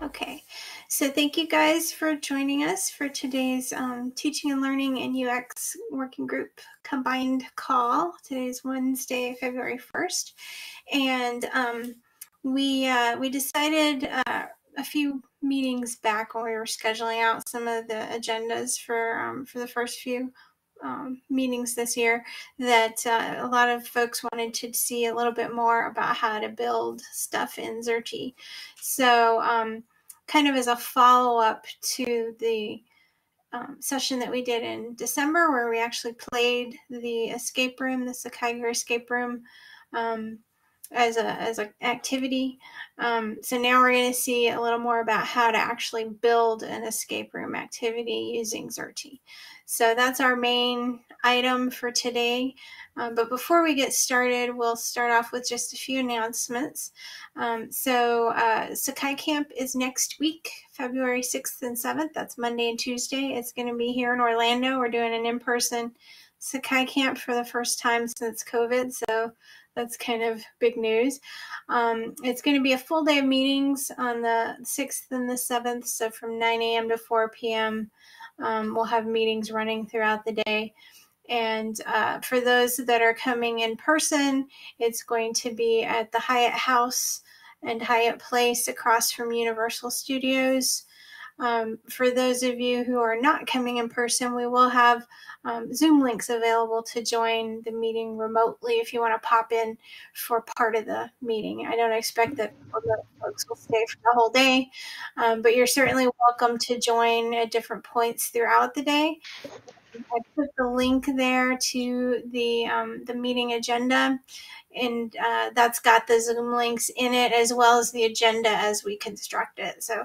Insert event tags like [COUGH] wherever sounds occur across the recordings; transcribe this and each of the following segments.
Okay, so thank you guys for joining us for today's um, Teaching and Learning and UX Working Group combined call. Today is Wednesday, February 1st. And um, we, uh, we decided uh, a few meetings back when we were scheduling out some of the agendas for, um, for the first few um, meetings this year that uh, a lot of folks wanted to see a little bit more about how to build stuff in Xerte. So, um, kind of as a follow up to the um, session that we did in December, where we actually played the escape room, the Sakai escape room, um, as a as an activity. Um, so now we're going to see a little more about how to actually build an escape room activity using Xerte. So that's our main item for today. Um, but before we get started, we'll start off with just a few announcements. Um, so uh, Sakai Camp is next week, February 6th and 7th. That's Monday and Tuesday. It's going to be here in Orlando. We're doing an in-person Sakai Camp for the first time since COVID. So that's kind of big news. Um, it's going to be a full day of meetings on the 6th and the 7th, so from 9 a.m. to 4 p.m. Um, we'll have meetings running throughout the day. And uh, for those that are coming in person, it's going to be at the Hyatt House and Hyatt Place across from Universal Studios. Um, for those of you who are not coming in person, we will have um, Zoom links available to join the meeting remotely if you want to pop in for part of the meeting. I don't expect that folks will stay for the whole day, um, but you're certainly welcome to join at different points throughout the day. I put the link there to the um, the meeting agenda, and uh, that's got the Zoom links in it as well as the agenda as we construct it. So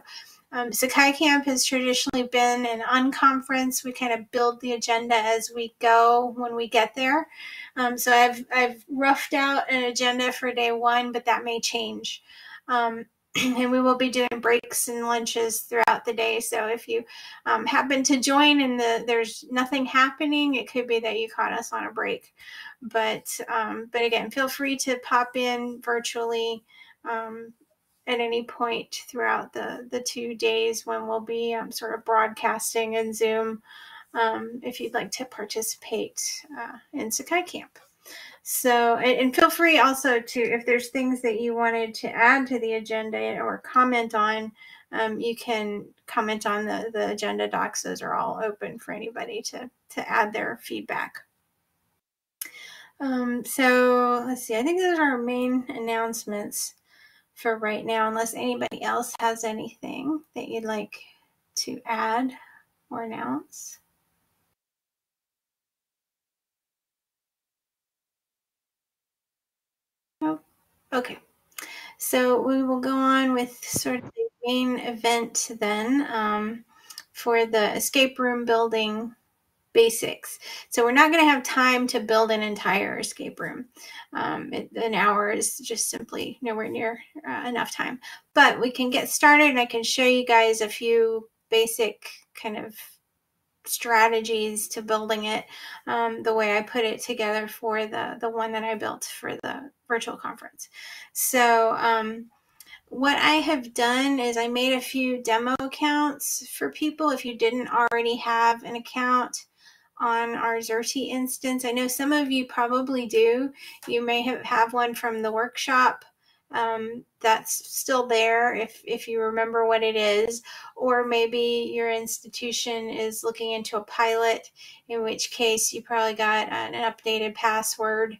um, Sakai Camp has traditionally been an unconference. We kind of build the agenda as we go when we get there. Um, so I've I've roughed out an agenda for day one, but that may change. Um, [CLEARS THROAT] and we will be doing breaks and lunches throughout the day. So if you um, happen to join and the, there's nothing happening, it could be that you caught us on a break. But um, but again, feel free to pop in virtually um, at any point throughout the the two days when we'll be um, sort of broadcasting in Zoom um, if you'd like to participate uh, in Sakai Camp. So, and, and, feel free also to, if there's things that you wanted to add to the agenda or comment on, um, you can comment on the, the agenda docs. Those are all open for anybody to, to add their feedback. Um, so let's see, I think those are our main announcements for right now, unless anybody else has anything that you'd like to add or announce. Okay. So we will go on with sort of the main event then um, for the escape room building basics. So we're not going to have time to build an entire escape room. Um, it, an hour is just simply nowhere near uh, enough time. But we can get started and I can show you guys a few basic kind of strategies to building it um, the way I put it together for the, the one that I built for the virtual conference. So um, what I have done is I made a few demo accounts for people if you didn't already have an account on our Xerte instance. I know some of you probably do. You may have, have one from the workshop um, that's still there if, if you remember what it is, or maybe your institution is looking into a pilot, in which case you probably got an updated password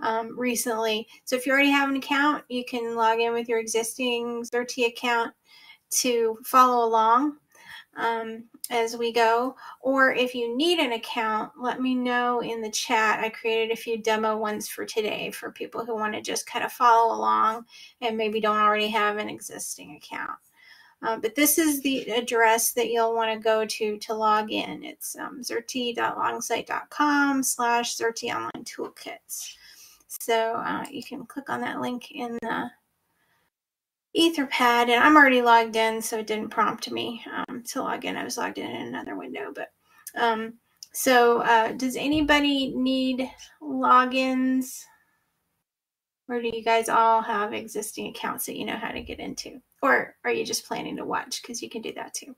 um, recently. So if you already have an account, you can log in with your existing Xerte account to follow along um, as we go. Or if you need an account, let me know in the chat. I created a few demo ones for today for people who want to just kind of follow along and maybe don't already have an existing account. Uh, but this is the address that you'll want to go to to log in. It's um, xerte.longsight.com slash Xerte Online Toolkits. So uh, you can click on that link in the Etherpad, and I'm already logged in, so it didn't prompt me um, to log in. I was logged in in another window, but um, so uh, does anybody need logins? Or do you guys all have existing accounts that you know how to get into? Or are you just planning to watch? Because you can do that too.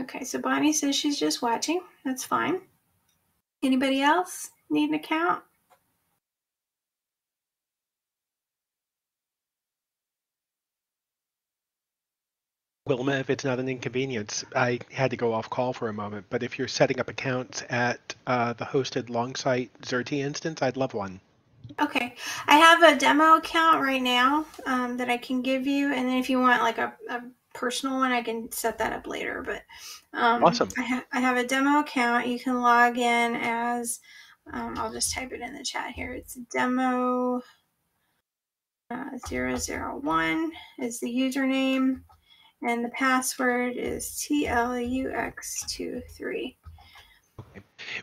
Okay, so Bonnie says she's just watching. That's fine. Anybody else need an account? Wilma, if it's not an inconvenience, I had to go off call for a moment, but if you're setting up accounts at uh, the hosted Longsight Xerte instance, I'd love one. Okay, I have a demo account right now um, that I can give you, and then if you want like a, a personal one, I can set that up later. But um, awesome. I, ha- I, have a demo account. You can log in as um, I'll just type it in the chat here. It's demo uh, 001 is the username, and the password is TLUX23.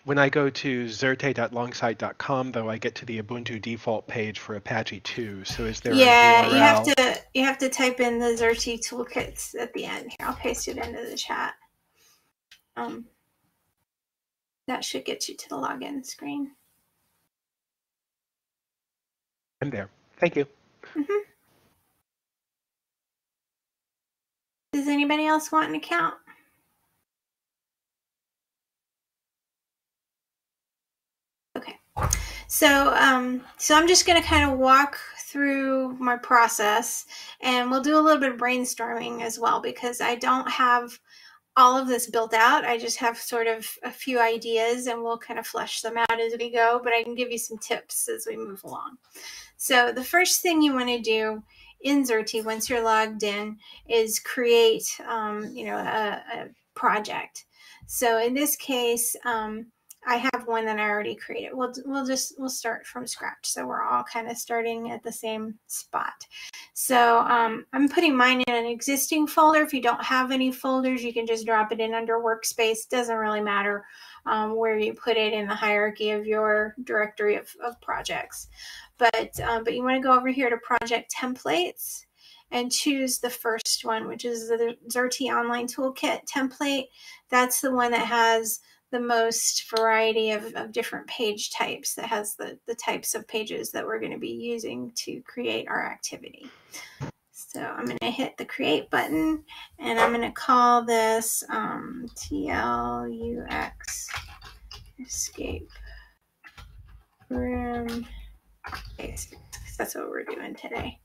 When I go to xerte.longsight.com, though, I get to the Ubuntu default page for Apache 2. So is there? Yeah, you have to you have to type in the Xerte toolkits at the end. Here, I'll paste it into the chat. Um, that should get you to the login screen. I'm there. Thank you. Mm-hmm. Does anybody else want an account? Okay. So, um, so I'm just going to kind of walk through my process and we'll do a little bit of brainstorming as well because I don't have all of this built out. I just have sort of a few ideas and we'll kind of flesh them out as we go, but I can give you some tips as we move along. So the first thing you want to do in Xerte once you're logged in is create, um, you know, a, a, project. So in this case, um, I have one that I already created. We'll, we'll just, we'll start from scratch. So we're all kind of starting at the same spot. So um, I'm putting mine in an existing folder. If you don't have any folders, you can just drop it in under workspace. Doesn't really matter um, where you put it in the hierarchy of your directory of, of projects. But, um, but you want to go over here to project templates and choose the first one, which is the Xerte Online Toolkit template. That's the one that has the most variety of, of different page types that has the, the types of pages that we're going to be using to create our activity. So I'm going to hit the create button and I'm going to call this um, TLUX escape room that's what we're doing today.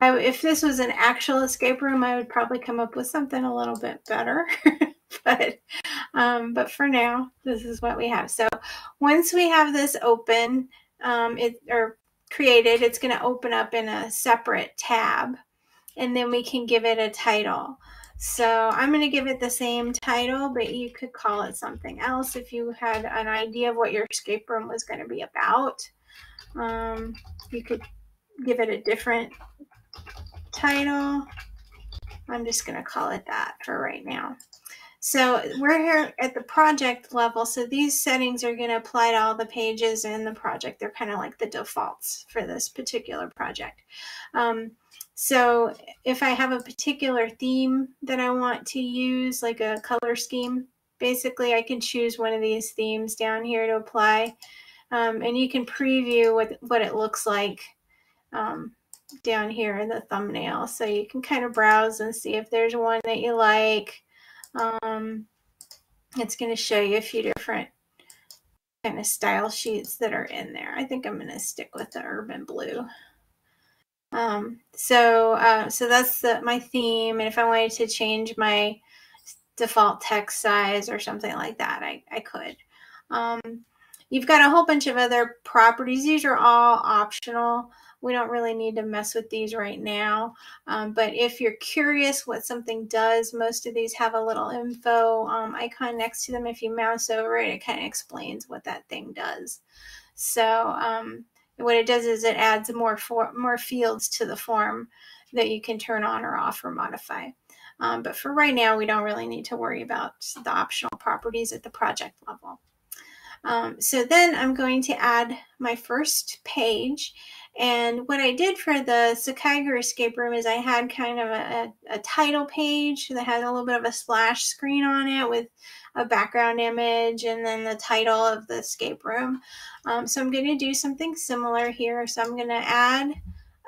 I, if this was an actual escape room, I would probably come up with something a little bit better. [LAUGHS] but um, but for now, this is what we have. So once we have this open, um, it or created, it's going to open up in a separate tab, and then we can give it a title. So I'm going to give it the same title, but you could call it something else if you had an idea of what your escape room was going to be about. Um, you could give it a different title. I'm just going to call it that for right now. So we're here at the project level. So these settings are going to apply to all the pages in the project. They're kind of like the defaults for this particular project. Um, so if I have a particular theme that I want to use, like a color scheme, basically I can choose one of these themes down here to apply. Um, and you can preview what, what it looks like um, down here in the thumbnail. So you can kind of browse and see if there's one that you like. Um, it's going to show you a few different kind of style sheets that are in there. I think I'm going to stick with the urban blue. Um, so, uh, so that's the, my theme. And if I wanted to change my default text size or something like that, I, I could. Um, You've got a whole bunch of other properties. These are all optional. We don't really need to mess with these right now. Um, but if you're curious what something does, most of these have a little info um, icon next to them. If you mouse over it, it kind of explains what that thing does. So um, what it does is it adds more for, more fields to the form that you can turn on or off or modify. Um, but for right now, we don't really need to worry about the optional properties at the project level. Um, so then I'm going to add my first page And what I did for the Sakaiger escape room is I had kind of a, a, title page that had a little bit of a splash screen on it with a background image and then the title of the escape room. Um, so I'm going to do something similar here. So I'm going to add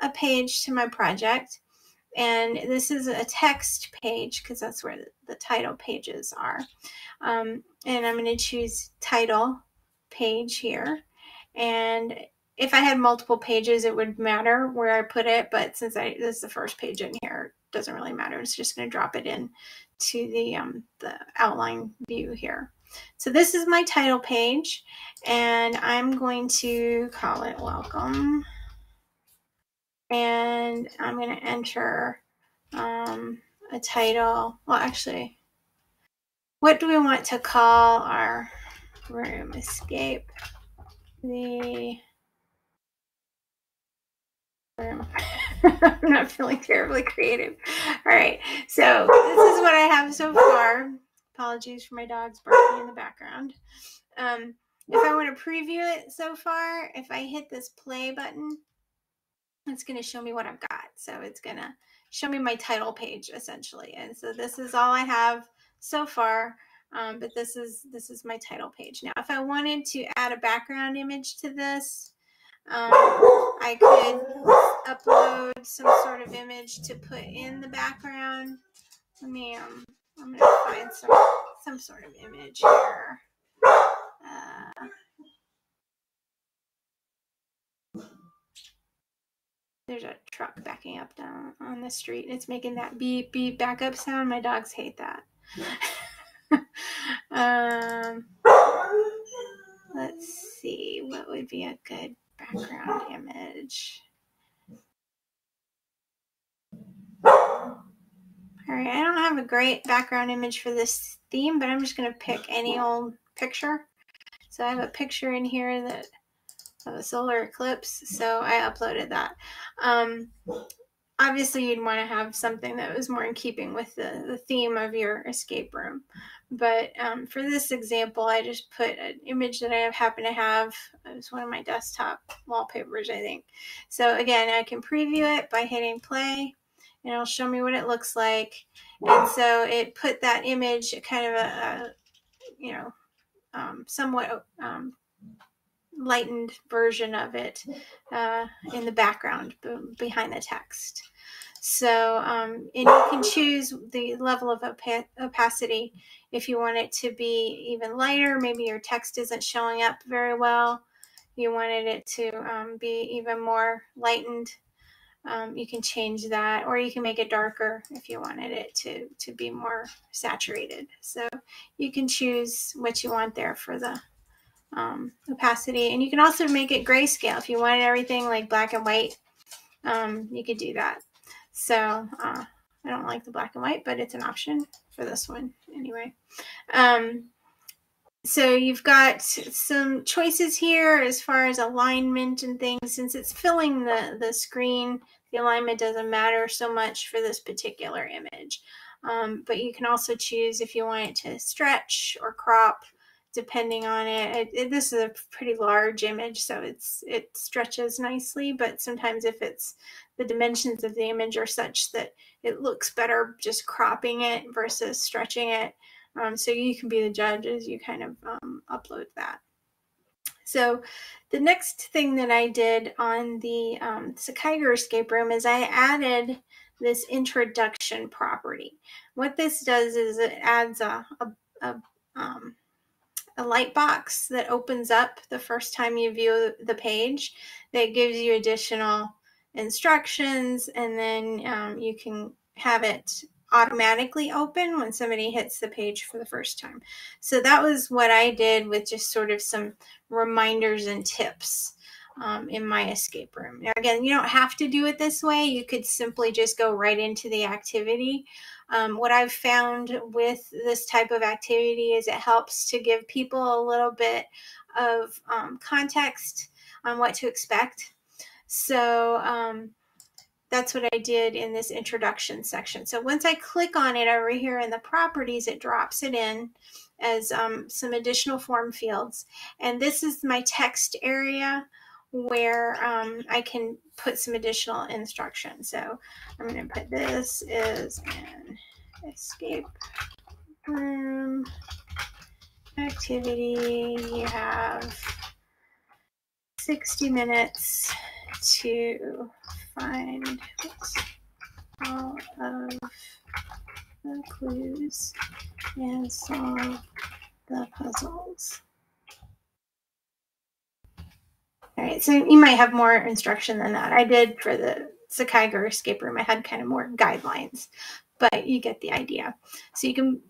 a page to my project. And this is a text page because that's where the, the, title pages are. Um, and I'm going to choose title page here. And if I had multiple pages, it would matter where I put it. But since I this is the first page in here, it doesn't really matter. It's just going to drop it in to the um, the outline view here. So this is my title page, and I'm going to call it welcome. And I'm going to enter um, a title. Well, actually, what do we want to call our room escape? The. [LAUGHS] I'm not feeling terribly creative. All right, so this is what I have so far. Apologies for my dogs barking in the background. Um, if I want to preview it so far, if I hit this play button, it's going to show me what I've got. So it's going to show me my title page essentially. And so this is all I have so far. Um, but this is this is my title page. Now, if I wanted to add a background image to this, um, I could upload some sort of image to put in the background. Let me, um, I'm to find some, some sort of image here. Uh, there's a truck backing up down on the street. It's making that beep beep backup sound. My dogs hate that. [LAUGHS] um, let's see what would be a good background image. All right, I don't have a great background image for this theme, but I'm just going to pick any old picture. So I have a picture in here that of a solar eclipse, so I uploaded that. Um, obviously, you'd want to have something that was more in keeping with the, the theme of your escape room. But um, for this example, I just put an image that I happen to have. It was one of my desktop wallpapers, I think. So again, I can preview it by hitting play and it'll show me what it looks like. And so it put that image kind of a, a you know, um, somewhat um, lightened version of it uh, in the background behind the text. So, um, and you can choose the level of opa- opacity if you want it to be even lighter. Maybe your text isn't showing up very well. You wanted it to um, be even more lightened. Um, you can change that, or you can make it darker if you wanted it to to be more saturated. So you can choose what you want there for the um, opacity, and you can also make it grayscale if you wanted everything like black and white. Um, you could do that. So uh, I don't like the black and white, but it's an option for this one anyway. Um, so you've got some choices here as far as alignment and things. Since it's filling the, the screen, the alignment doesn't matter so much for this particular image. Um, but you can also choose if you want it to stretch or crop depending on it. It, it. This is a pretty large image, so it's it stretches nicely. But sometimes if it's the dimensions of the image are such that it looks better just cropping it versus stretching it. Um, so you can be the judge as you kind of um, upload that. So the next thing that I did on the um, Sakaiger escape room is I added this introduction property. What this does is it adds a, a, a um, a light box that opens up the first time you view the page that gives you additional instructions and then um, you can have it automatically open when somebody hits the page for the first time. So that was what I did with just sort of some reminders and tips um, in my escape room. Now, again, you don't have to do it this way. You could simply just go right into the activity. Um, what I've found with this type of activity is it helps to give people a little bit of um, context on what to expect. So um, that's what I did in this introduction section. So once I click on it over here in the properties, it drops it in as um, some additional form fields. And this is my text area where um, I can put some additional instructions. So I'm going to put this is an escape room activity. You have 60 minutes to find all of the clues and solve the puzzles. All right, so you might have more instruction than that. I did for the Sakai escape room. I had kind of more guidelines, but you get the idea. So you can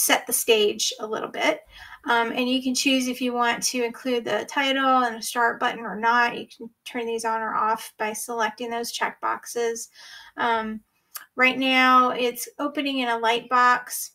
set the stage a little bit. Um, and you can choose if you want to include the title and a start button or not. You can turn these on or off by selecting those check boxes. Um, right now, it's opening in a light box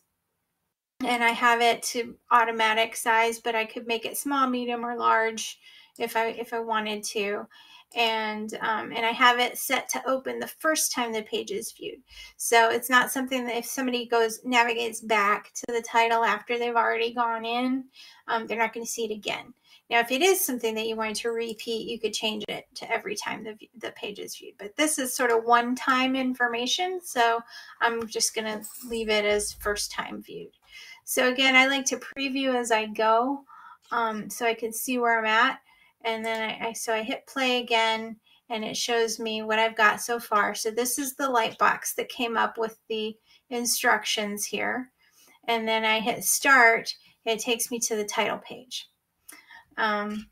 and I have it to automatic size, but I could make it small, medium, or large if I if I wanted to. And um, and I have it set to open the first time the page is viewed. So it's not something that if somebody goes navigates back to the title after they've already gone in, um, they're not going to see it again. Now, if it is something that you wanted to repeat, you could change it to every time the, the page is viewed. But this is sort of one time information. So I'm just going to leave it as first time viewed. So again, I like to preview as I go um, so I can see where I'm at. And then I, I, so I hit play again and it shows me what I've got so far. So this is the light box that came up with the instructions here. And then I hit start, it takes me to the title page. Um,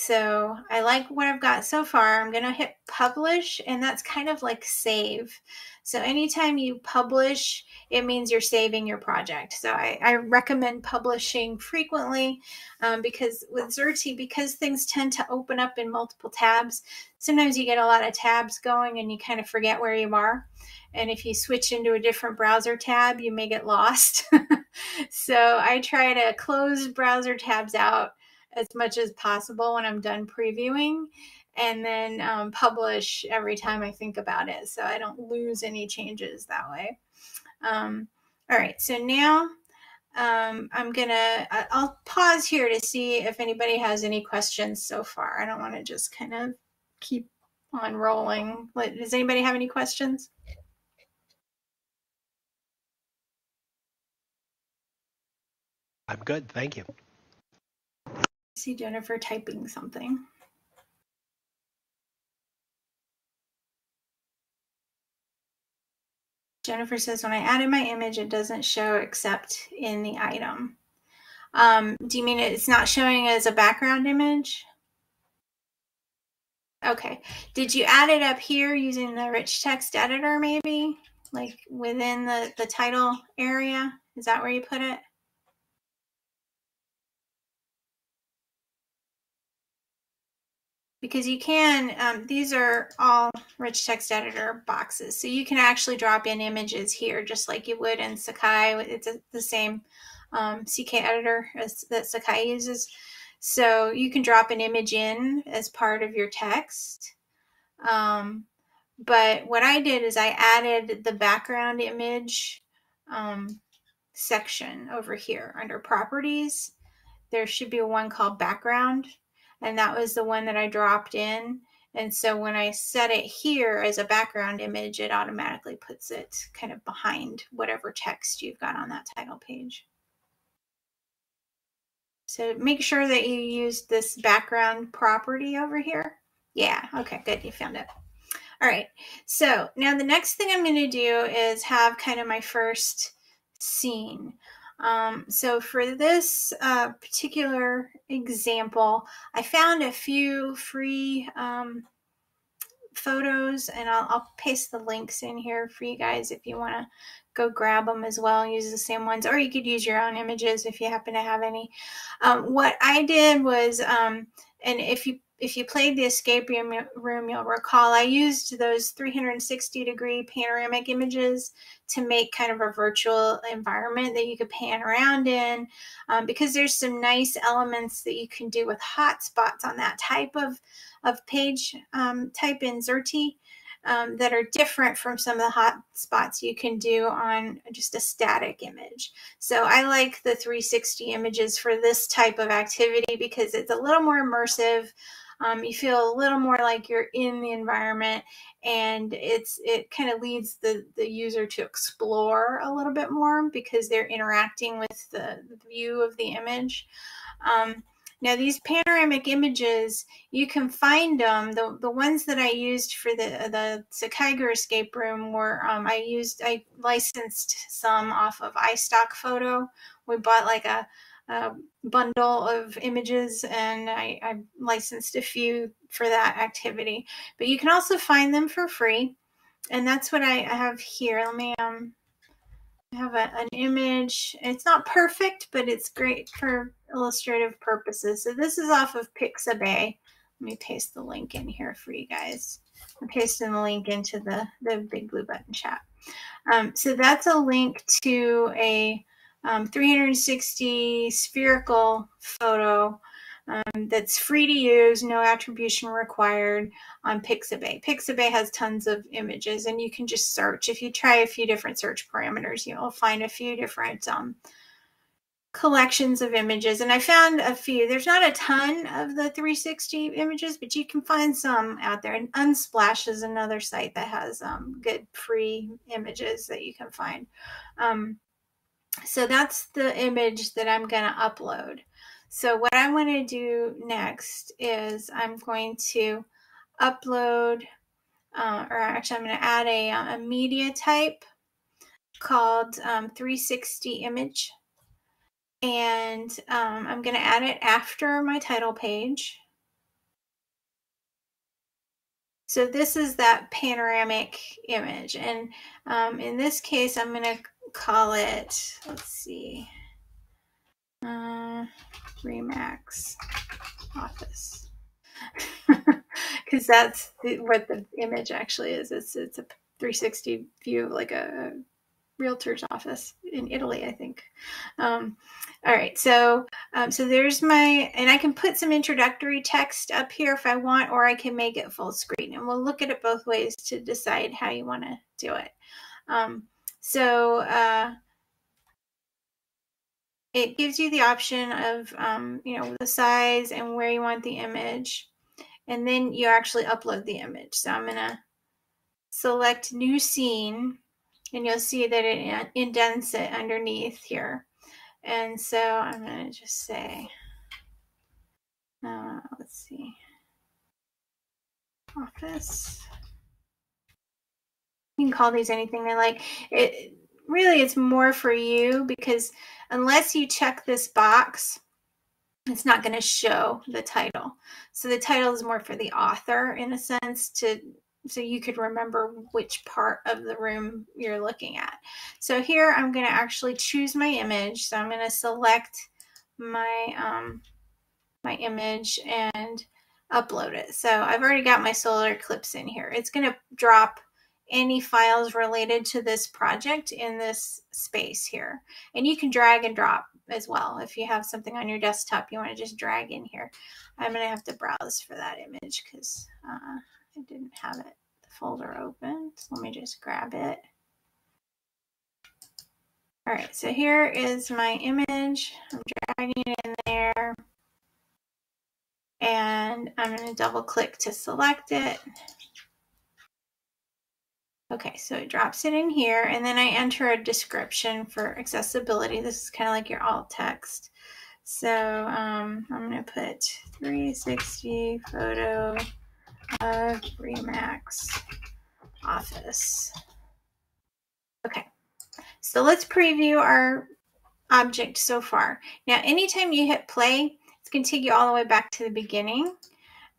so I like what I've got so far. I'm going to hit publish, and that's kind of like save. So anytime you publish, it means you're saving your project. So I, I recommend publishing frequently um, because with Xerte, because things tend to open up in multiple tabs, sometimes you get a lot of tabs going and you kind of forget where you are. And if you switch into a different browser tab, you may get lost. [LAUGHS] so I try to close browser tabs out as much as possible when I'm done previewing and then um, publish every time I think about it so I don't lose any changes that way. Um, all right, so now um, I'm gonna, I'll pause here to see if anybody has any questions so far. I don't want to just kind of keep on rolling. Does anybody have any questions? I'm good, thank you see Jennifer typing something. Jennifer says, when I added my image, it doesn't show except in the item. Um, do you mean it's not showing as a background image? Okay. Did you add it up here using the rich text editor maybe? Like within the, the title area? Is that where you put it? Because you can, um, these are all rich text editor boxes. So you can actually drop in images here just like you would in Sakai. It's a, the same um, CKEditor as, that Sakai uses. So you can drop an image in as part of your text. Um, but what I did is I added the background image um, section over here under properties. There should be one called background and that was the one that I dropped in. And so when I set it here as a background image, it automatically puts it kind of behind whatever text you've got on that title page. So make sure that you use this background property over here. Yeah, okay, good, you found it. All right, so now the next thing I'm gonna do is have kind of my first scene. Um, so for this uh, particular example, I found a few free um, photos and I'll, I'll, paste the links in here for you guys if you want to go grab them as well use the same ones or you could use your own images if you happen to have any. Um, what i did was um, and if you if you played the escape room, you'll recall I used those 360 degree panoramic images to make kind of a virtual environment that you could pan around in um, because there's some nice elements that you can do with hotspots on that type of, of page um, type in Xerte. Um, that are different from some of the hot spots you can do on just a static image. So I like the 360 images for this type of activity because it's a little more immersive. Um, you feel a little more like you're in the environment, and it's it kind of leads the the user to explore a little bit more because they're interacting with the, view of the image. Um, now these panoramic images, you can find them. The, the ones that I used for the the Sakaiger escape room were um, I used I licensed some off of iStock Photo. We bought like a, a bundle of images and I, I licensed a few for that activity. But you can also find them for free, and that's what I, have here. Let me um I have a, an image. It's not perfect, but it's great for illustrative purposes. So this is off of Pixabay. Let me paste the link in here for you guys. I'm pasting the link into the, the BigBlueButton chat. Um, so that's a link to a um, 360 spherical photo um, that's free to use, no attribution required on Pixabay. Pixabay has tons of images, and you can just search. If you try a few different search parameters, you'll find a few different um, collections of images. And I found a few. There's not a ton of the 360 images, but you can find some out there. And Unsplash is another site that has um, good free images that you can find. Um, so that's the image that I'm going to upload. So what I want to do next is I'm going to upload, uh, or actually I'm going to add a, a media type called um, 360 image. And um, I'm going to add it after my title page. So this is that panoramic image. And um, in this case, I'm going to call it, let's see, uh, Remax Office. [LAUGHS] Because that's the, what the image actually is. It's, it's a 360 view of like a realtor's office in Italy, I think. Um, all right, so um, so there's my, and I can put some introductory text up here if I want, or I can make it full screen. And we'll look at it both ways to decide how you want to do it. Um, so uh, it gives you the option of, um, you know, the size and where you want the image. And then you actually upload the image. So I'm going to select new scene and you'll see that it indents it underneath here. And so I'm going to just say, uh, let's see, office. You can call these anything they like. It really it's more for you because unless you check this box, it's not going to show the title. So the title is more for the author in a sense to so you could remember which part of the room you're looking at. So here I'm going to actually choose my image. So I'm going to select my um, my image and upload it. So I've already got my solar eclipse in here. It's going to drop any files related to this project in this space here. And you can drag and drop as well. If you have something on your desktop, you want to just drag in here. I'm going to have to browse for that image because uh, I didn't have it, the folder open. So let me just grab it. All right, so here is my image. I'm dragging it in there. And I'm going to double click to select it. Okay, so it drops it in here, and then I enter a description for accessibility. This is kind of like your alt text. So um, I'm going to put 360 photo of Remax office. Okay, so let's preview our object so far. Now, anytime you hit play, it's going to take you all the way back to the beginning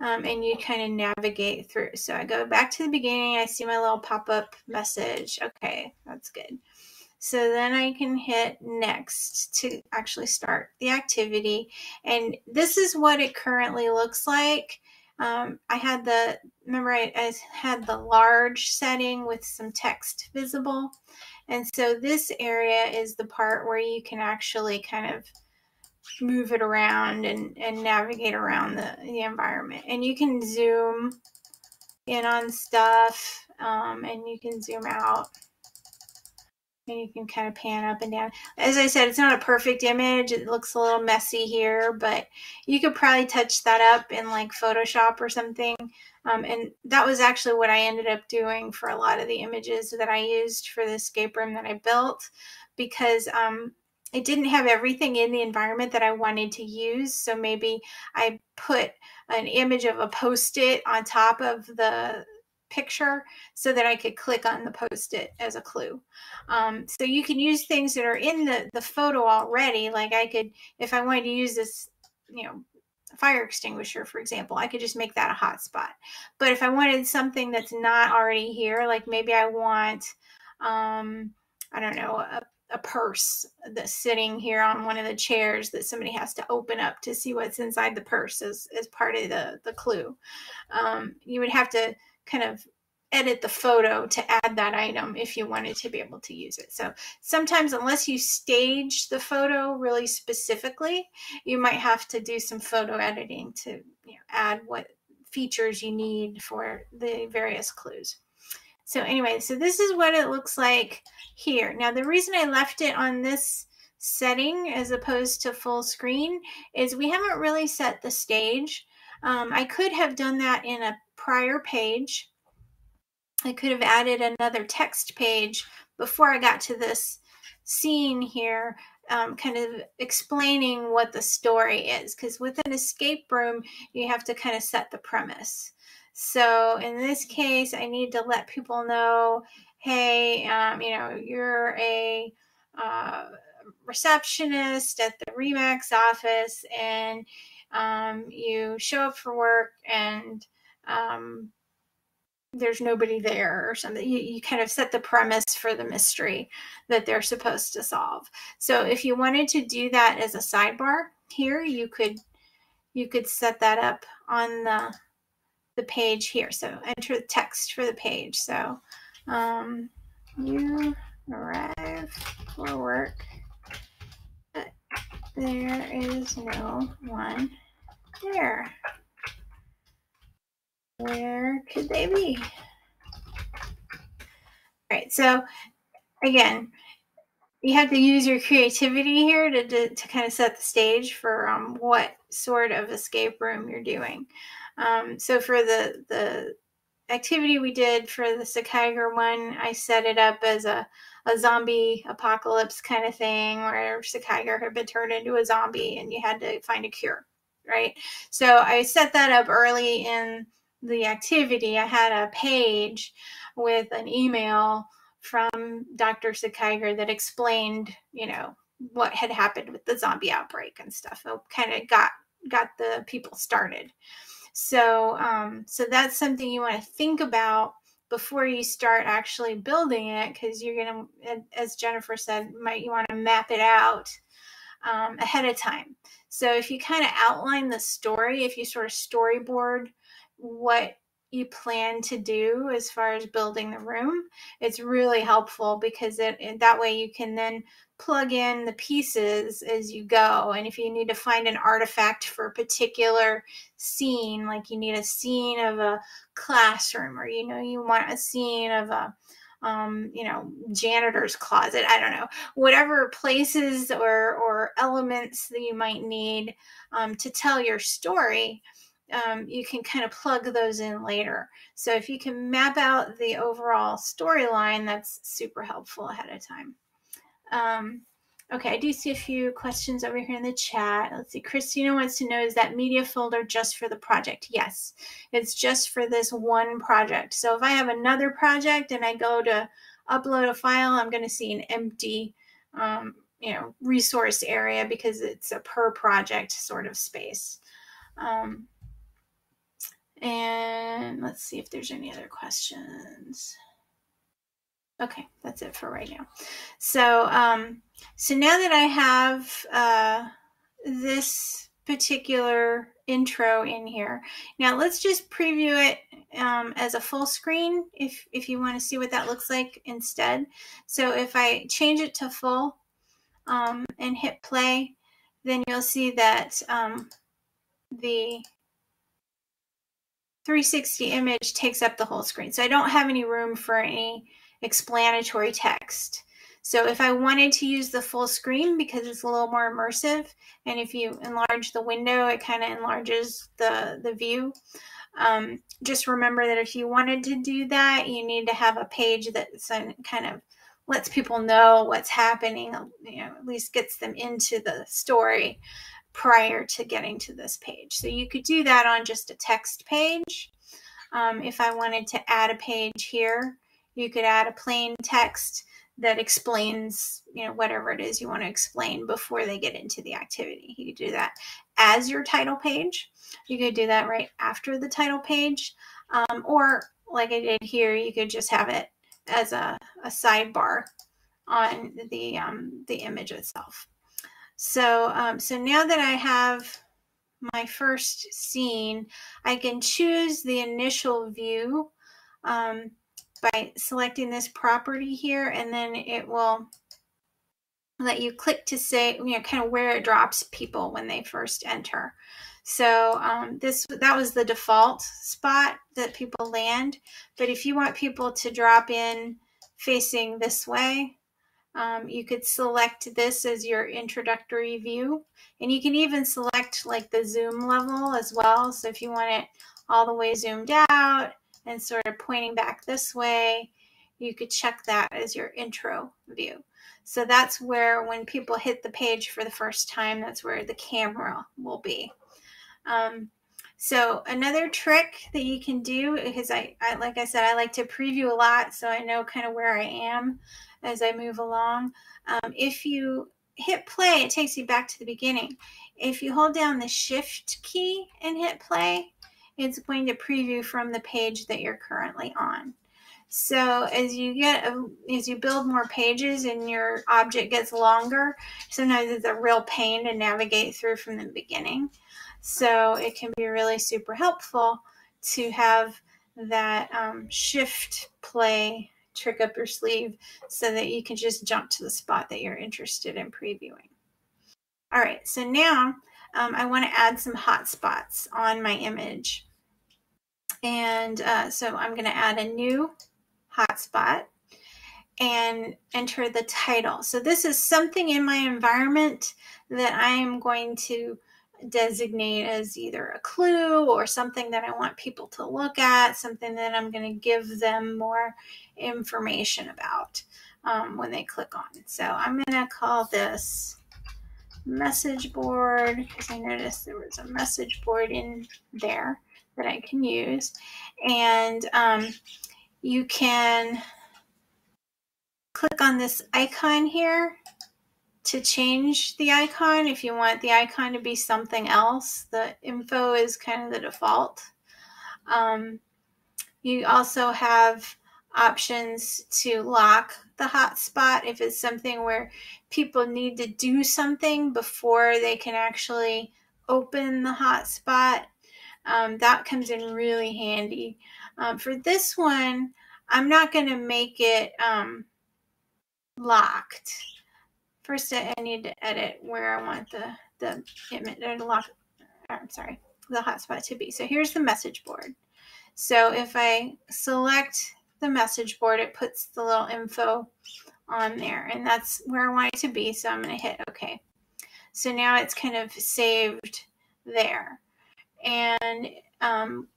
um, and you kind of navigate through. So I go back to the beginning, I see my little pop-up message. Okay, that's good. So then I can hit next to actually start the activity. And this is what it currently looks like. Um, I had the, remember I, I had the large setting with some text visible. And so this area is the part where you can actually kind of move it around and, and navigate around the, the environment. And you can zoom in on stuff um, and you can zoom out. and you can kind of pan up and down. As I said, it's not a perfect image. It looks a little messy here, but you could probably touch that up in like Photoshop or something. Um, and that was actually what I ended up doing for a lot of the images that I used for the escape room that I built because um, it didn't have everything in the environment that I wanted to use. So maybe I put an image of a post-it on top of the picture so that I could click on the post-it as a clue. Um, so you can use things that are in the, the photo already. Like I could, if I wanted to use this, you know, fire extinguisher, for example, I could just make that a hotspot. But if I wanted something that's not already here, like maybe I want, um, I don't know, a, a purse that's sitting here on one of the chairs that somebody has to open up to see what's inside the purse as, as part of the, the clue. Um, you would have to kind of edit the photo to add that item if you wanted to be able to use it. So sometimes unless you stage the photo really specifically, you might have to do some photo editing to you know, add what features you need for the various clues. So anyway, so this is what it looks like here. Now the reason I left it on this setting as opposed to full screen is we haven't really set the stage. Um, I could have done that in a prior page. I could have added another text page before I got to this scene here, um, kind of explaining what the story is. Because with an escape room, you have to kind of set the premise. So in this case, I need to let people know, hey, um, you know, you're a uh, receptionist at the Remax office, and um, you show up for work and um, there's nobody there or something. You, you kind of set the premise for the mystery that they're supposed to solve. So if you wanted to do that as a sidebar here, you could you could set that up on the the page here. So enter the text for the page. So um, you arrive for work. There is no one there. Where could they be? All right, so again, you have to use your creativity here to, to, to kind of set the stage for um, what sort of escape room you're doing. Um, so for the, the activity we did for the Sakaiger one, I set it up as a, a zombie apocalypse kind of thing where Sakaiger had been turned into a zombie and you had to find a cure, right? So I set that up early in the activity, I had a page with an email from Dr. Sakaiger that explained, you know, what had happened with the zombie outbreak and stuff. It kind of got got the people started. So, um, so that's something you want to think about before you start actually building it, because you're gonna, as Jennifer said, might you want to map it out um, ahead of time. So if you kind of outline the story, if you sort of storyboard what you plan to do as far as building the room it's really helpful because it, it, that way you can then plug in the pieces as you go and if you need to find an artifact for a particular scene like you need a scene of a classroom or you know you want a scene of a um, you know, janitor's closet. I don't know, whatever places or or elements that you might need um, to tell your story um, you can kind of plug those in later. So if you can map out the overall storyline, that's super helpful ahead of time. Um, okay, I do see a few questions over here in the chat. Let's see. Christina wants to know, is that media folder just for the project? Yes, it's just for this one project. So if I have another project and I go to upload a file, I'm going to see an empty um, you know, resource area because it's a per project sort of space. Um, and let's see if there's any other questions. Okay, that's it for right now. So, um, so now that I have uh, this particular intro in here, now let's just preview it um, as a full screen if, if you want to see what that looks like instead. So if I change it to full um, and hit play, then you'll see that um, the 360 image takes up the whole screen. So I don't have any room for any explanatory text. So if I wanted to use the full screen because it's a little more immersive, and if you enlarge the window, it kind of enlarges the, the view. Um, just remember that if you wanted to do that, you need to have a page that kind of lets people know what's happening, you know, at least gets them into the story prior to getting to this page. So you could do that on just a text page. Um, if I wanted to add a page here, you could add a plain text that explains, you know, whatever it is you want to explain before they get into the activity. You could do that as your title page. You could do that right after the title page. Um, or like I did here, you could just have it as a, a sidebar on the, um, the image itself. So, um, so now that I have my first scene, I can choose the initial view um, by selecting this property here, and then it will let you click to say, you know, kind of where it drops people when they first enter. So um, this that was the default spot that people land. But if you want people to drop in facing this way, um, you could select this as your introductory view. And you can even select like the zoom level as well. So if you want it all the way zoomed out and sort of pointing back this way, you could check that as your intro view. So that's where when people hit the page for the first time, that's where the camera will be. Um, so another trick that you can do, because I, I, like I said, I like to preview a lot, so I know kind of where I am as I move along. Um, if you hit play, it takes you back to the beginning. If you hold down the shift key and hit play, it's going to preview from the page that you're currently on. So as you get as you build more pages and your object gets longer, sometimes it's a real pain to navigate through from the beginning. So it can be really super helpful to have that um, shift play trick up your sleeve so that you can just jump to the spot that you're interested in previewing. All right, so now um, I want to add some hotspots on my image. And uh, so I'm going to add a new hotspot and enter the title. So this is something in my environment that I am going to designate as either a clue or something that I want people to look at, something that I'm going to give them more information about um, when they click on. So I'm going to call this message board because I noticed there was a message board in there that I can use. And um, you can click on this icon here to change the icon if you want the icon to be something else. The info is kind of the default. Um, you also have options to lock the hotspot if it's something where people need to do something before they can actually open the hotspot. Um, that comes in really handy. Um, for this one, I'm not going to make it um, locked. First, I need to edit where I want the the lock. I'm sorry, the hotspot to be. So here's the message board. So if I select the message board, it puts the little info on there, and that's where I want it to be. So I'm going to hit OK. So now it's kind of saved there, and um,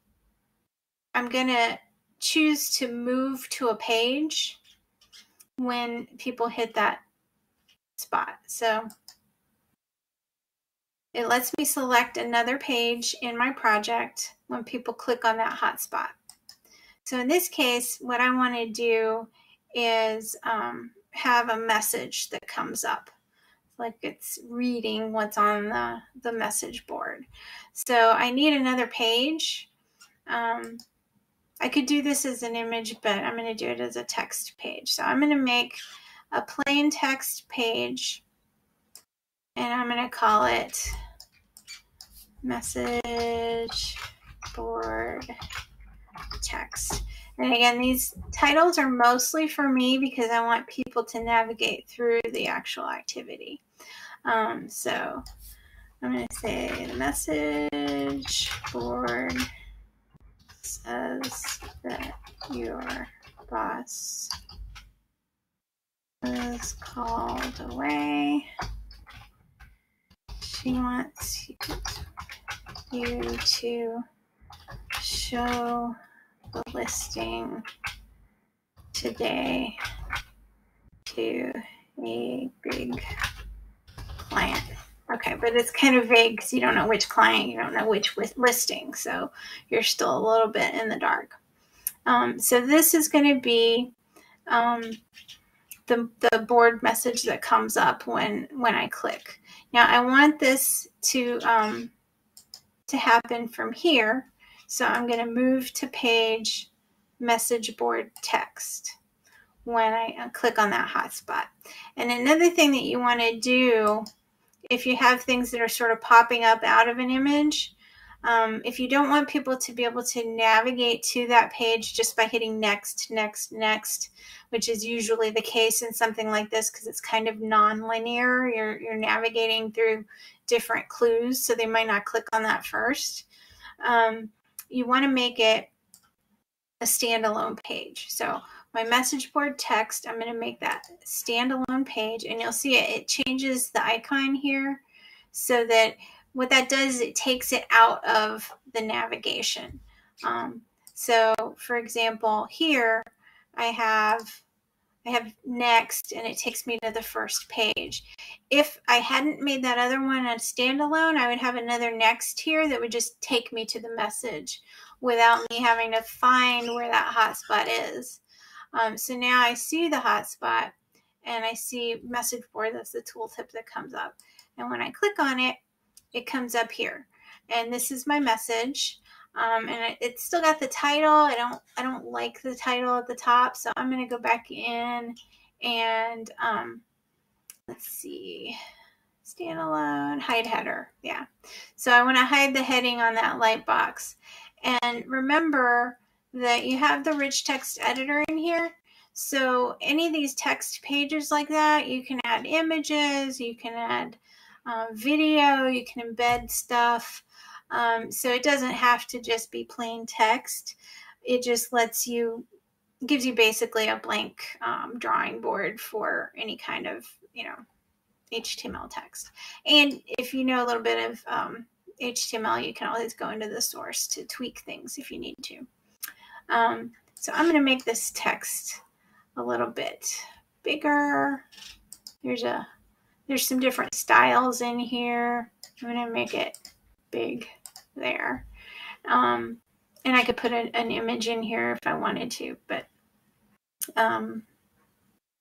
I'm going to choose to move to a page when people hit that spot. So it lets me select another page in my project when people click on that hotspot. So in this case, what I want to do is um, have a message that comes up like it's reading what's on the, the message board. So I need another page. Um, I could do this as an image, but I'm going to do it as a text page. So I'm going to make a plain text page and I'm going to call it message board text. And again, these titles are mostly for me because I want people to navigate through the actual activity. Um, so I'm going to say the message board says that your boss is called away. She wants you to show the listing today to a big client. Okay, but it's kind of vague because you don't know which client, you don't know which listing, so you're still a little bit in the dark. Um, so this is going to be um, the, the board message that comes up when when I click. Now I want this to um, to happen from here, so I'm going to move to page message board text when I uh, click on that hotspot. And another thing that you want to do if you have things that are sort of popping up out of an image, um, if you don't want people to be able to navigate to that page just by hitting next, next, next, which is usually the case in something like this because it's kind of non-linear. You're, you're navigating through different clues, so they might not click on that first. Um, you want to make it a standalone page. So my message board text, I'm going to make that standalone page and you'll see it, it changes the icon here so that what that does is it takes it out of the navigation. Um, so for example, here I have I have next and it takes me to the first page. If I hadn't made that other one a standalone, I would have another next here that would just take me to the message without me having to find where that hotspot is. Um, so now I see the hotspot and I see message board. That's the tooltip that comes up. And when I click on it, it comes up here. And this is my message. Um, and it, it's still got the title. I don't I don't like the title at the top, so I'm gonna go back in and um, let's see, standalone hide header. Yeah, so I want to hide the heading on that light box. And remember that you have the rich text editor in here. So any of these text pages like that, you can add images, you can add uh, video, you can embed stuff. Um, so it doesn't have to just be plain text. It just lets you, gives you basically a blank um, drawing board for any kind of, you know, HTML text. And if you know a little bit of um, HTML, you can always go into the source to tweak things if you need to. Um, so I'm going to make this text a little bit bigger. There's a there's some different styles in here. I'm going to make it big there. Um, and I could put a, an image in here if I wanted to, but um,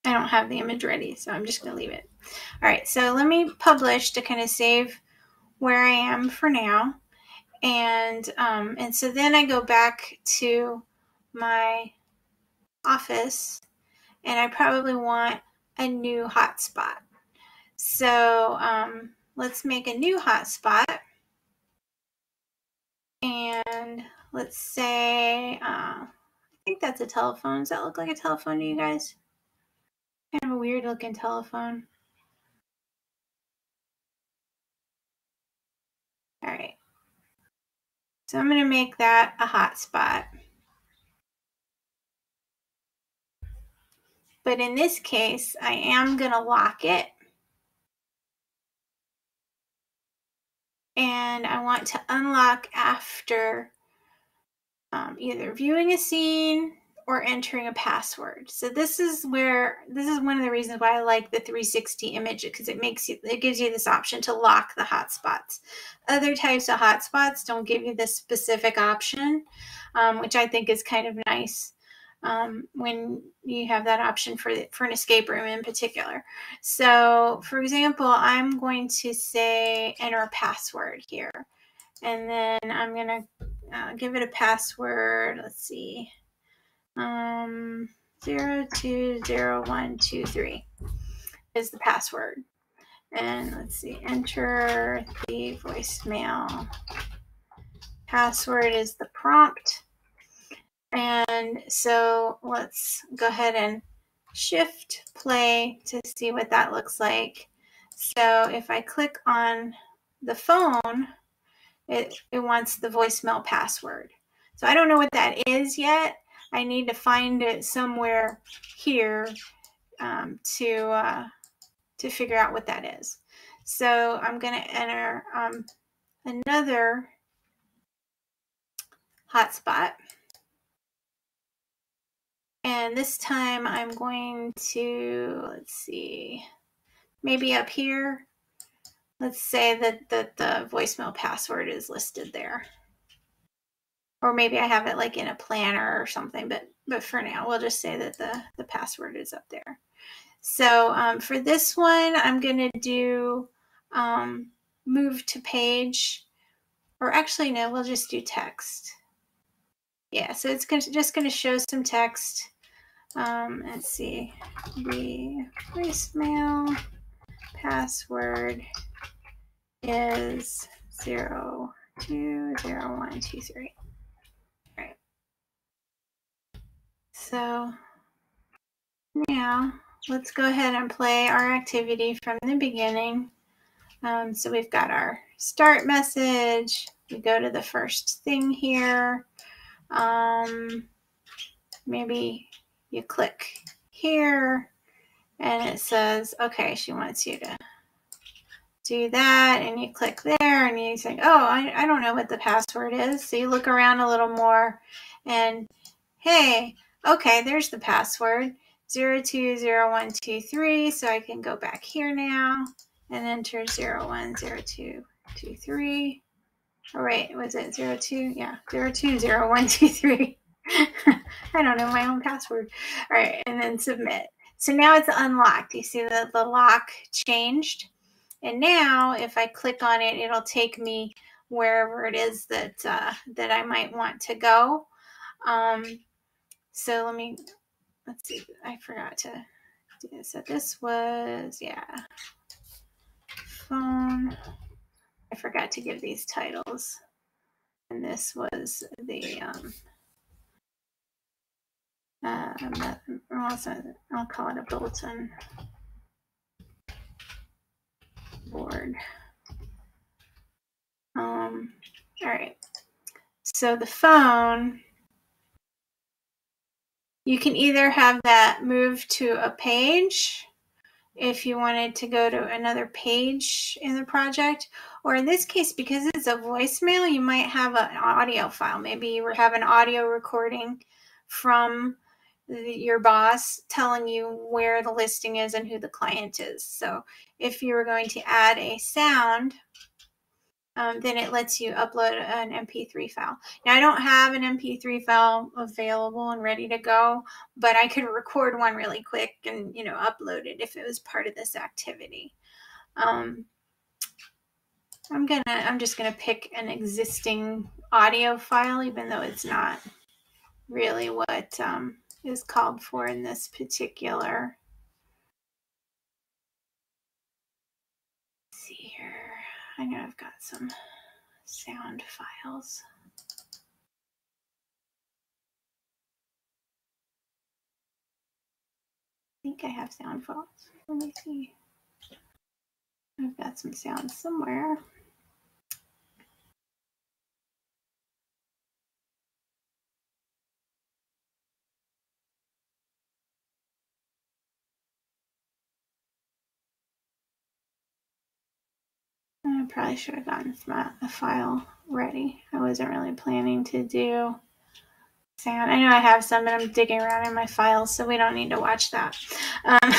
I don't have the image ready, so I'm just going to leave it. All right, so let me publish to kind of save where I am for now. And, um, and so then I go back to my office and I probably want a new hotspot. So um, let's make a new hotspot. And let's say, uh, I think that's a telephone. Does that look like a telephone to you guys? Kind of a weird looking telephone. All right. So I'm going to make that a hotspot. But in this case, I am going to lock it. And I want to unlock after um, either viewing a scene or entering a password. So this is where this is one of the reasons why I like the 360 image because it makes you it gives you this option to lock the hotspots. Other types of hotspots don't give you this specific option, um, which I think is kind of nice um, when you have that option for, the, for an escape room in particular. So for example, I'm going to say enter a password here. And then I'm going to uh, give it a password. Let's see. Um, 020123 is the password. And let's see, enter the voicemail. Password is the prompt. And so let's go ahead and shift play to see what that looks like. So if I click on the phone, it, it wants the voicemail password. So I don't know what that is yet. I need to find it somewhere here um, to uh, to figure out what that is. So I'm going to enter um, another hotspot. And this time I'm going to, let's see, maybe up here, let's say that, that the voicemail password is listed there. Or maybe I have it like in a planner or something, but, but for now, we'll just say that the, the password is up there. So um, for this one, I'm going to do um, move to page, or actually, no, we'll just do text. Yeah, so it's gonna, just going to show some text. Um, let's see, the voicemail password is zero two zero one two three. All right. So now let's go ahead and play our activity from the beginning. Um, so we've got our start message. We go to the first thing here. Um, maybe you click here and it says, okay, she wants you to do that. And you click there and you think, oh, I, I don't know what the password is. So you look around a little more and hey, okay, there's the password 020123. So I can go back here now and enter 010223. All right, was it 02? Yeah, 020123. [LAUGHS] I don't know my own password. All right, and then submit. So now it's unlocked. You see that the lock changed. And now if I click on it, it'll take me wherever it is that uh, that I might want to go. Um, so let me, let's see, I forgot to do this. So this was, yeah, phone. I forgot to give these titles. And this was the um, uh, I'll call it a bulletin board. Um, all right. So the phone, you can either have that move to a page if you wanted to go to another page in the project. Or in this case, because it's a voicemail, you might have an audio file. Maybe you have an audio recording from your boss telling you where the listing is and who the client is. So if you were going to add a sound, um, then it lets you upload an MP3 file. Now, I don't have an MP3 file available and ready to go, but I could record one really quick and, you know, upload it if it was part of this activity. Um, I'm gonna, I'm just gonna pick an existing audio file, even though it's not really what um, is called for in this particular see here. I know I've got some sound files. I think I have sound files. Let me see. I've got some sound somewhere. I probably should have gotten a file ready. I wasn't really planning to do sound. I know I have some, but I'm digging around in my files, so we don't need to watch that. Um,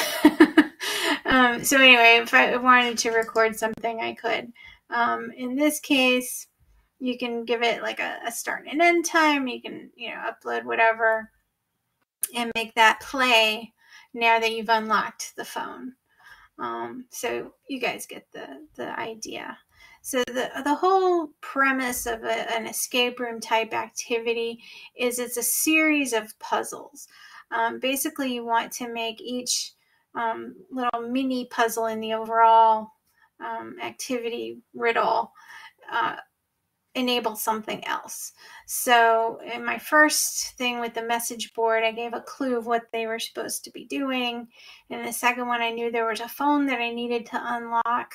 [LAUGHS] um, so anyway, if I wanted to record something, I could. Um, in this case, you can give it like a, a start and end time. You can, you know, upload whatever and make that play now that you've unlocked the phone. Um, so you guys get the the idea. So the the whole premise of a, an escape room type activity is it's a series of puzzles. Um, basically, you want to make each um, little mini puzzle in the overall um, activity riddle uh, enable something else. So in my first thing with the message board, I gave a clue of what they were supposed to be doing. In the second one, I knew there was a phone that I needed to unlock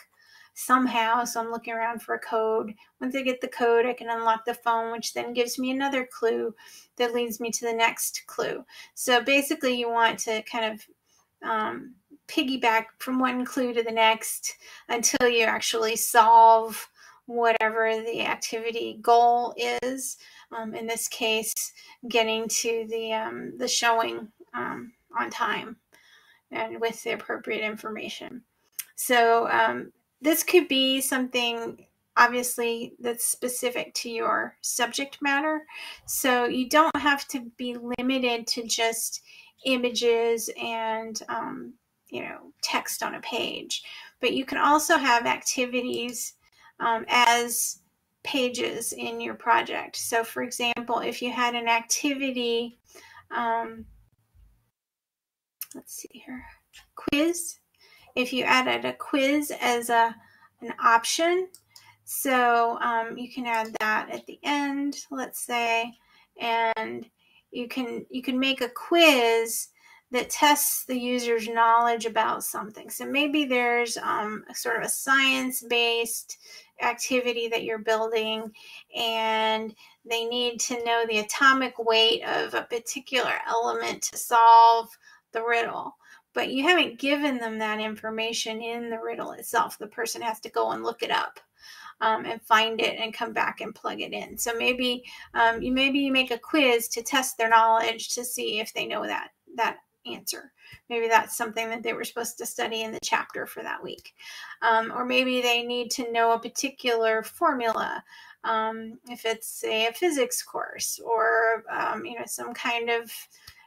somehow. So I'm looking around for a code. Once I get the code, I can unlock the phone, which then gives me another clue that leads me to the next clue. So basically, you want to kind of um, piggyback from one clue to the next until you actually solve whatever the activity goal is. Um, in this case, getting to the um, the showing um, on time and with the appropriate information. So um, this could be something obviously that's specific to your subject matter. So you don't have to be limited to just images and um, you know text on a page, but you can also have activities um, as pages in your project. So, for example, if you had an activity, um, let's see here, quiz. If you added a quiz as a an option, so um, you can add that at the end, let's say, and you can you can make a quiz that tests the user's knowledge about something. So maybe there's um, a sort of a science based activity that you're building and they need to know the atomic weight of a particular element to solve the riddle. But you haven't given them that information in the riddle itself. The person has to go and look it up. Um, and find it and come back and plug it in. So maybe um, you maybe you make a quiz to test their knowledge to see if they know that that answer. Maybe that's something that they were supposed to study in the chapter for that week. Um, or maybe they need to know a particular formula. Um, if it's say a physics course or um, you know some kind of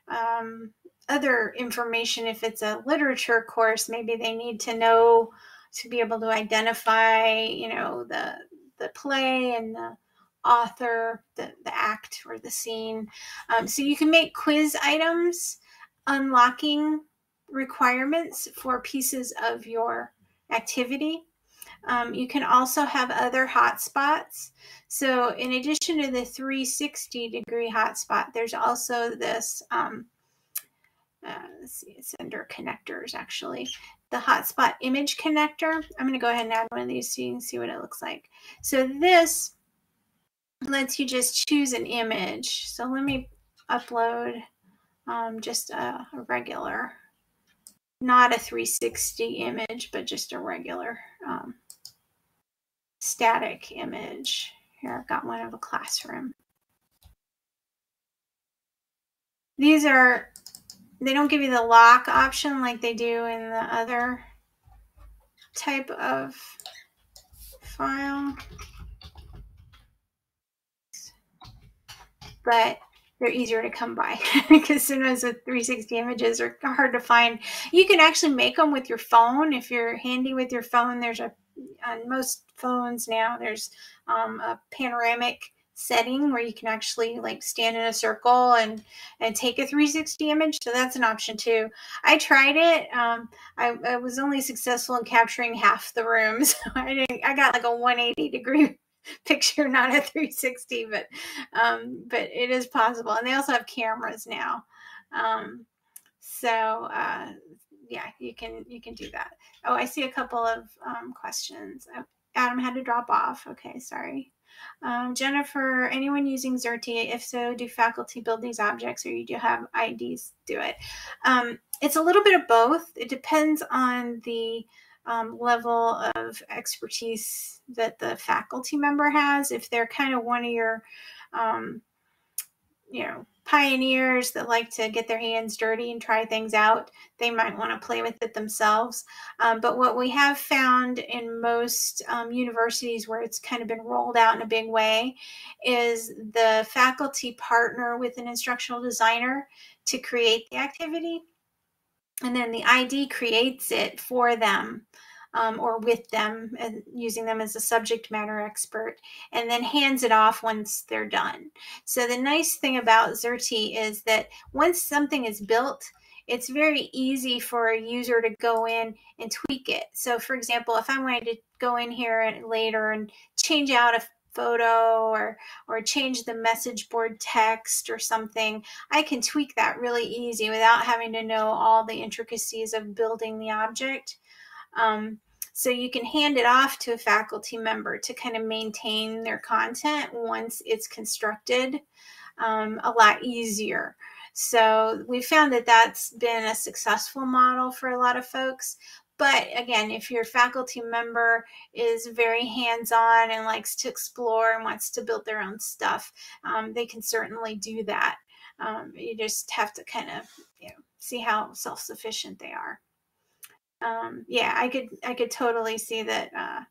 um, other information if it's a literature course maybe they need to know to be able to identify you know the the play and the author the, the act or the scene um, so you can make quiz items unlocking requirements for pieces of your activity. Um, you can also have other hotspots. So, in addition to the 360 degree hotspot, there's also this. Um, uh, let's see, it's under connectors actually. The hotspot image connector. I'm going to go ahead and add one of these so you can see what it looks like. So, this lets you just choose an image. So, let me upload um, just a, a, regular, not a 360 image, but just a regular um, static image. Here, I've got one of a classroom. These are, they don't give you the lock option like they do in the other type of file. But they're easier to come by [LAUGHS] because sometimes with 360 images are hard to find. You can actually make them with your phone if you're handy with your phone. There's a on most phones now there's um, a panoramic setting where you can actually like stand in a circle and and take a 360 image so that's an option too i tried it um, I, I was only successful in capturing half the room [LAUGHS] so i didn't i got like a 180 degree [LAUGHS] picture, not a 360, but um, but it is possible. And they also have cameras now. Um, so uh, yeah, you can you can do that. Oh, I see a couple of um, questions. Oh, Adam had to drop off. Okay, sorry. Um, Jennifer, anyone using Xerte? If so, do faculty build these objects or you do have IDs do it? Um, it's a little bit of both. It depends on the um, level of expertise that the faculty member has. If they're kind of one of your, um, you know, pioneers that like to get their hands dirty and try things out, they might want to play with it themselves. Um, but what we have found in most um, universities where it's kind of been rolled out in a big way is the faculty partner with an instructional designer to create the activity and then the ID creates it for them um, or with them, and using them as a subject matter expert, and then hands it off once they're done. So the nice thing about Xerte is that once something is built, it's very easy for a user to go in and tweak it. So, for example, if I wanted to go in here later and change out a photo or or change the message board text or something i can tweak that really easy without having to know all the intricacies of building the object um, so you can hand it off to a faculty member to kind of maintain their content once it's constructed um, a lot easier So we found that that's been a successful model for a lot of folks. But again, if your faculty member is very hands on and likes to explore and wants to build their own stuff, um, they can certainly do that. Um, you just have to kind of you know, see how self sufficient they are. Um, yeah, I could I could totally see that uh,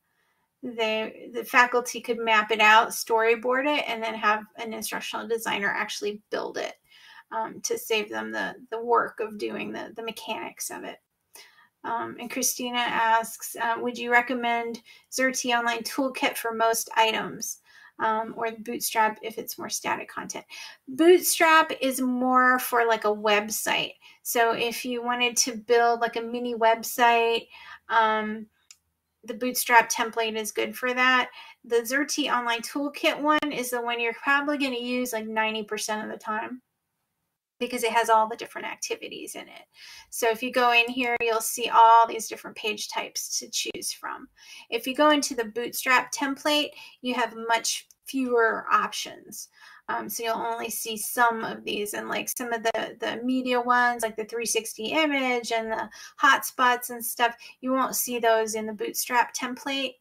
the the faculty could map it out, storyboard it, and then have an instructional designer actually build it um, to save them the the work of doing the the mechanics of it. Um, and Christina asks, uh, would you recommend Xerte Online Toolkit for most items? Um, or Bootstrap if it's more static content. Bootstrap is more for like a website. So if you wanted to build like a mini website, um, the Bootstrap template is good for that. The Xerte Online Toolkit one is the one you're probably going to use like 90% of the time because it has all the different activities in it. So if you go in here, you'll see all these different page types to choose from. If you go into the Bootstrap template, you have much fewer options. Um, so you'll only see some of these and like some of the, the media ones, like the 360 image and the hotspots and stuff, you won't see those in the Bootstrap template.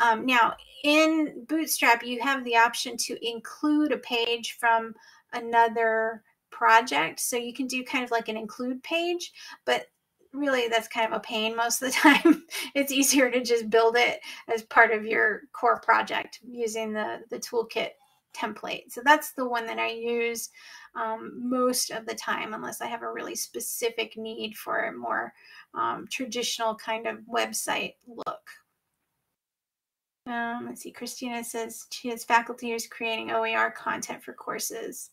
Um, now in Bootstrap, you have the option to include a page from another project. So you can do kind of like an include page, but really that's kind of a pain most of the [LAUGHS] time. it's easier to just build it as part of your core project using the, the toolkit template. So that's the one that I use um, most of the time, unless I have a really specific need for a more um, traditional kind of website look. Um, let's see, Christina says she has faculty who's creating OER content for courses.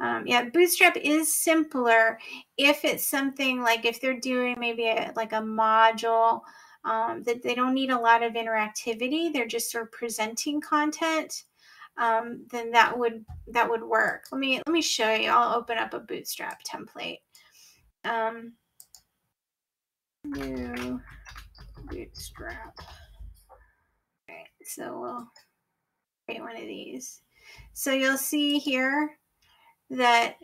Um, yeah, Bootstrap is simpler if it's something like if they're doing maybe a, like a module um, that they don't need a lot of interactivity. They're just sort of presenting content. Um, then that would that would work. Let me let me show you. I'll open up a Bootstrap template. Um, new Bootstrap. Okay, so we'll create one of these. So you'll see here that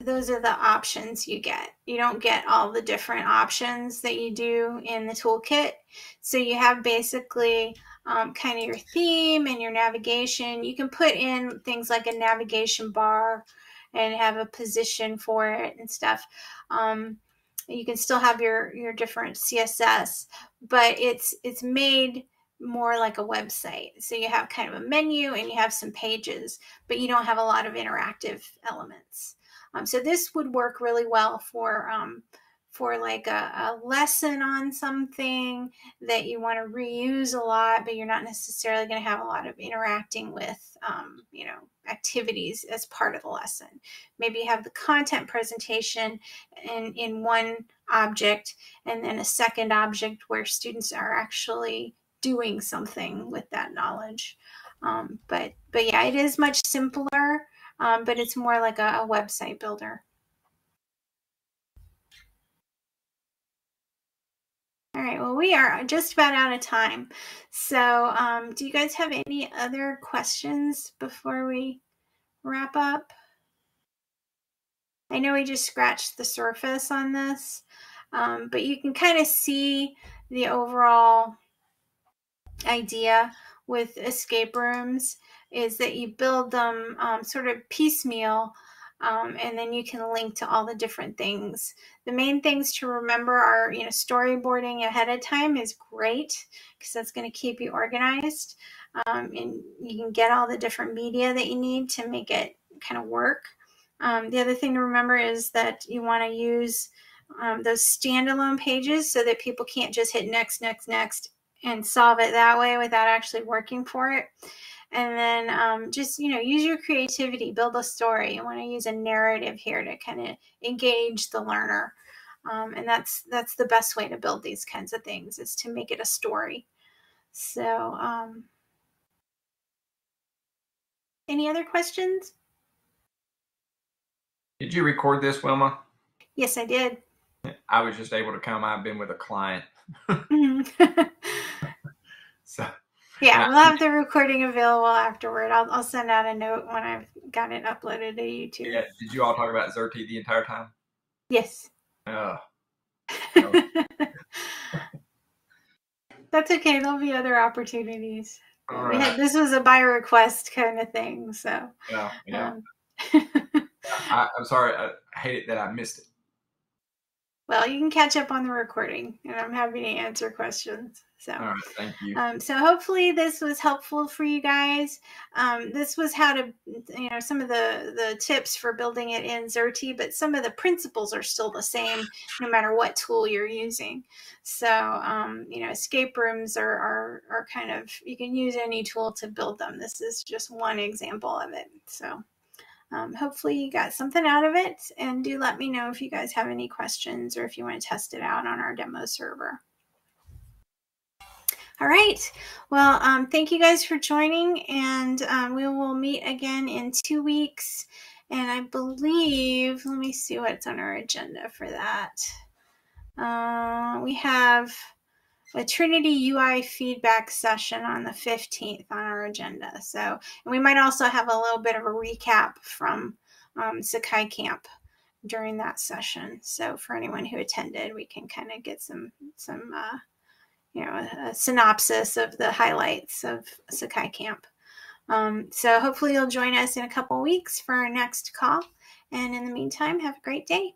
those are the options you get. You don't get all the different options that you do in the toolkit. So you have basically um, kind of your theme and your navigation. You can put in things like a navigation bar and have a position for it and stuff. Um, you can still have your your different CSS, but it's it's made more like a website. So you have kind of a menu and you have some pages, but you don't have a lot of interactive elements. Um, so this would work really well for um, for like a, a, lesson on something that you want to reuse a lot, but you're not necessarily going to have a lot of interacting with, um, you know, activities as part of the lesson. Maybe you have the content presentation in, in one object and then a second object where students are actually doing something with that knowledge. Um, but but yeah, it is much simpler, um, but it's more like a, a website builder. All right, well, we are just about out of time. So, um, do you guys have any other questions before we wrap up? I know we just scratched the surface on this, um, but you can kind of see the overall idea with escape rooms is that you build them um, sort of piecemeal um, and then you can link to all the different things. The main things to remember are, you know, storyboarding ahead of time is great because that's going to keep you organized um, and you can get all the different media that you need to make it kind of work. Um, the other thing to remember is that you want to use um, those standalone pages so that people can't just hit next, next, next and solve it that way without actually working for it. And then um, just, you know, use your creativity, build a story. You want to use a narrative here to kind of engage the learner. Um, and that's that's the best way to build these kinds of things is to make it a story. So, um, any other questions? Did you record this, Wilma? Yes, I did. I was just able to come. I've been with a client. [LAUGHS] [LAUGHS] yeah, we'll have the recording available afterward. I'll, I'll send out a note when I've got it uploaded to YouTube. Yeah. Did you all talk about Xerte the entire time? Yes. Uh, [LAUGHS] That's okay. There'll be other opportunities. We had this was a by request kind of thing, so. Yeah. Yeah. um, [LAUGHS] I, I'm sorry. I hate it that I missed it. Well, you can catch up on the recording, and I'm happy to answer questions. So. All right. Thank you. Um, so hopefully this was helpful for you guys. Um, this was how to, you know, some of the the tips for building it in Xerte, but some of the principles are still the same no matter what tool you're using. So, um, you know, escape rooms are, are are kind of you can use any tool to build them. This is just one example of it. So. Um, hopefully you got something out of it and do let me know if you guys have any questions or if you want to test it out on our demo server. All right. Well, um, thank you guys for joining, and um, we will meet again in two weeks. And I believe, let me see what's on our agenda for that. Uh, we have a Trinity UI feedback session on the 15th on our agenda. So, and we might also have a little bit of a recap from um, Sakai Camp during that session. So, for anyone who attended, we can kind of get some some. Uh, you know, a, a synopsis of the highlights of Sakai Camp. Um, so hopefully you'll join us in a couple weeks for our next call. And in the meantime, have a great day.